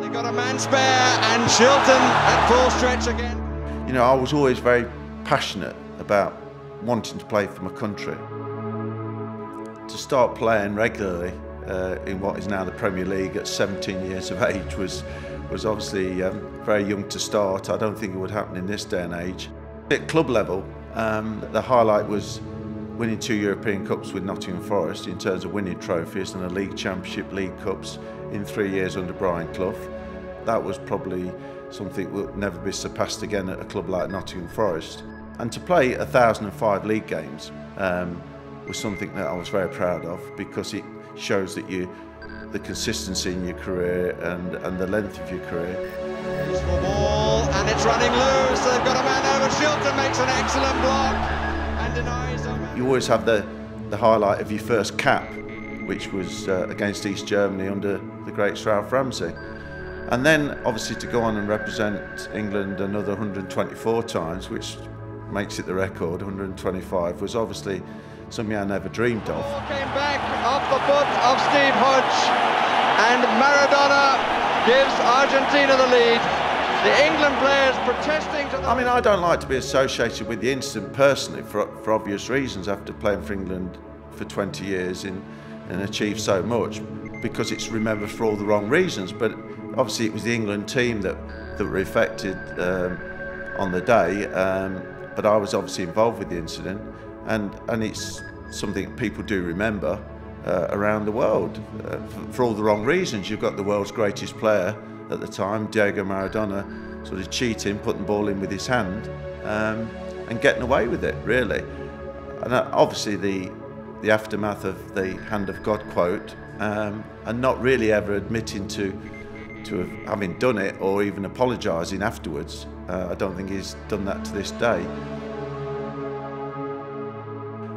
They got a man spare and Shilton at full stretch again. You know, I was always very passionate about wanting to play for my country. To start playing regularly uh, in what is now the Premier League at 17 years of age was was obviously um, very young to start. I don't think it would happen in this day and age. At club level, um, the highlight was winning two European Cups with Nottingham Forest in terms of winning trophies and the League Championship, League Cups in three years under Brian Clough. That was probably something that will never be surpassed again at a club like Nottingham Forest. And to play 1,005 league games um, was something that I was very proud of because it shows that you the consistency in your career and, and the length of your career. Useful ball and it's running loose. They've got a man over. Shilton makes an excellent block and denies. You always have the, the highlight of your first cap, which was uh, against East Germany under the great Sir Alf Ramsey. And then obviously to go on and represent England another 124 times, which makes it the record, 125, was obviously something I never dreamed of. Came back off the foot of Steve Hodge and Maradona gives Argentina the lead. The England players protesting to the... I mean, I don't like to be associated with the incident personally for, for obvious reasons after playing for England for 20 years in, and achieved so much because it's remembered for all the wrong reasons. But obviously it was the England team that, that were affected um, on the day. Um, but I was obviously involved with the incident and, and it's something people do remember uh, around the world uh, for, for all the wrong reasons. You've got the world's greatest player at the time, Diego Maradona, sort of cheating, putting the ball in with his hand um, and getting away with it, really. And uh, obviously the, the aftermath of the hand of God quote um, and not really ever admitting to, to having done it or even apologising afterwards. Uh, I don't think he's done that to this day.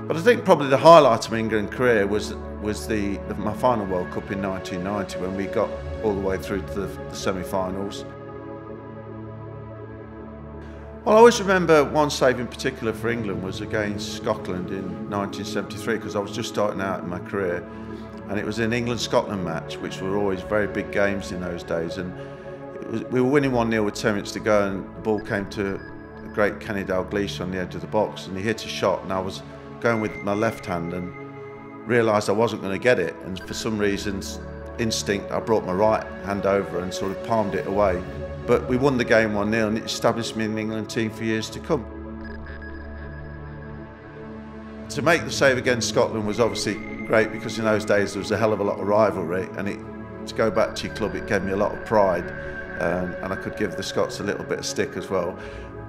But I think probably the highlight of my England career was was the, the, my final World Cup in 1990 when we got all the way through to the, the semi-finals. Well, I always remember one save in particular for England was against Scotland in 1973 because I was just starting out in my career and it was an England-Scotland match which were always very big games in those days and was, we were winning 1-0 with 10 minutes to go and the ball came to a great Kenny Dalglish on the edge of the box and he hit a shot and I was going with my left hand and realised I wasn't going to get it. And for some reasons, instinct, I brought my right hand over and sort of palmed it away. But we won the game 1 0 and it established me in the England team for years to come. To make the save against Scotland was obviously great because in those days there was a hell of a lot of rivalry and it, to go back to your club it gave me a lot of pride um, and I could give the Scots a little bit of stick as well.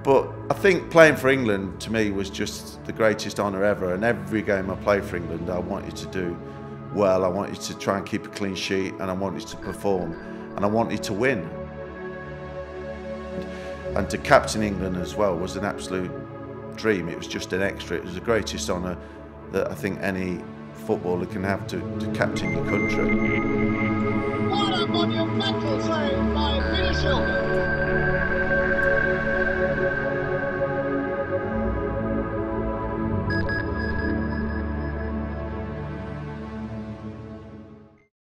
But I think playing for England to me was just the greatest honour ever. And every game I played for England, I wanted to do well. I wanted to try and keep a clean sheet, and I wanted to perform, and I wanted to win. And to captain England as well was an absolute dream. It was just an extra. It was the greatest honour that I think any footballer can have to, to captain your country.